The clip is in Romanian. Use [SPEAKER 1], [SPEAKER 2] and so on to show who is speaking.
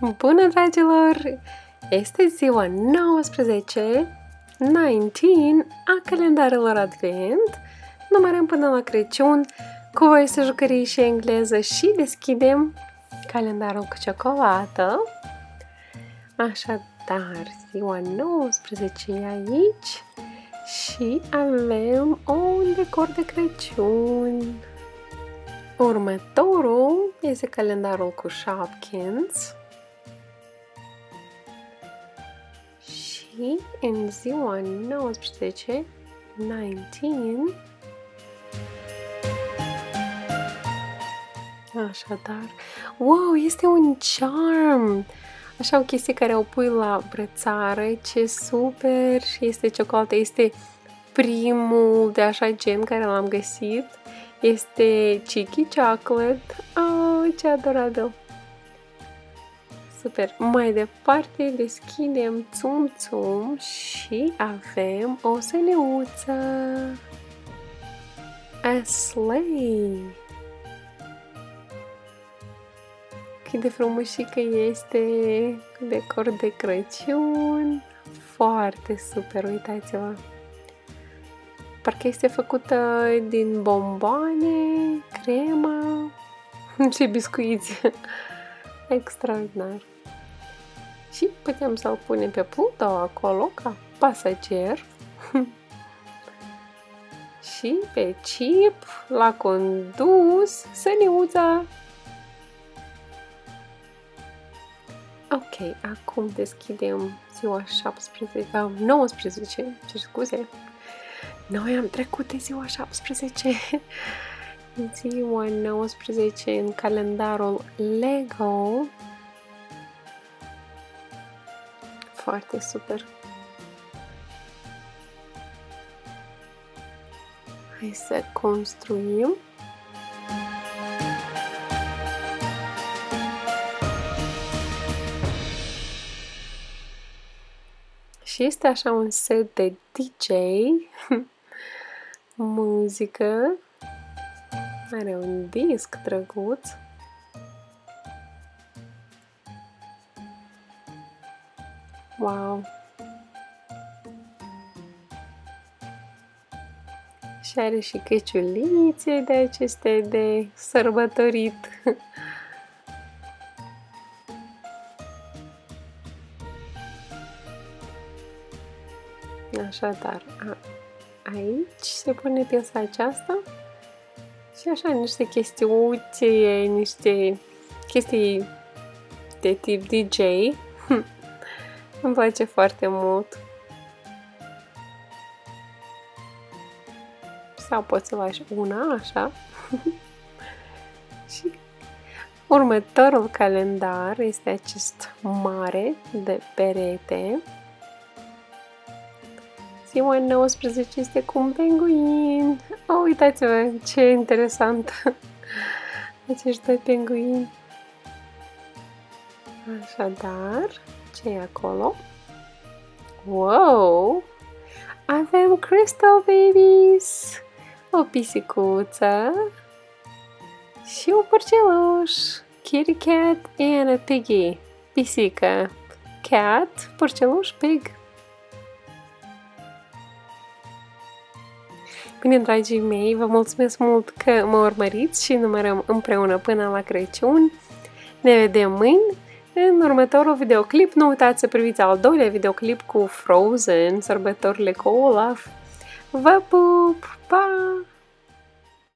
[SPEAKER 1] Bună, dragilor! Este ziua 19, 19 a calendarelor Advent. Numărăm până la Crăciun cu voi să jucării și engleză și deschidem calendarul cu ciocolată. Așadar, ziua 19 e aici și avem un decor de Crăciun. Următorul este calendarul cu Shopkins. Și în ziua 19, 19, Așadar, wow, este un charm! Așa o chestie care o pui la brățară, ce super! Și este ciocolată, este primul de așa gen care l-am găsit. Este Cheeky Chocolate. Oh, ce adorabil! Super! Mai departe deschidem Tsum Tsum și avem o săneuță. A sleigh! Cât de frumușică este decor de Crăciun. Foarte super, uitați-vă! Parcă este făcută din bomboane, cremă și biscuiți. Extraordinar. Și putem să-l punem pe Pluto acolo ca pasager. și pe chip l-a condus săniuța. Ok, acum deschidem ziua 17, uh, 19, ce scuze, noi am trecut de ziua 17, ziua 19 în calendarul Lego. Foarte super! Hai să construim. Și este așa un set de DJ muzică. Are un disc drăguț. Wow! Și are și căciulițe de aceste de sărbătorit. Așadar, a, aici se pune piesa aceasta și așa niște chestiuțe, niște chestii de tip DJ. Îmi place foarte mult. Sau poți să lași una, așa. și următorul calendar este acest mare de perete Ziua 19 este cu un penguin. Oh, uitați-vă ce interesant! Acești doi penguini. Așadar, ce e acolo? Wow! Avem Crystal Babies! O pisicuță și un porceluș. Kitty cat and a piggy. Pisică. Cat, porceluș, pig. Bine, dragii mei, vă mulțumesc mult că mă urmăriți și numărăm împreună până la Crăciun. Ne vedem mâine în următorul videoclip. Nu uitați să priviți al doilea videoclip cu Frozen, sărbătorile cu Olaf. Vă pup! Pa!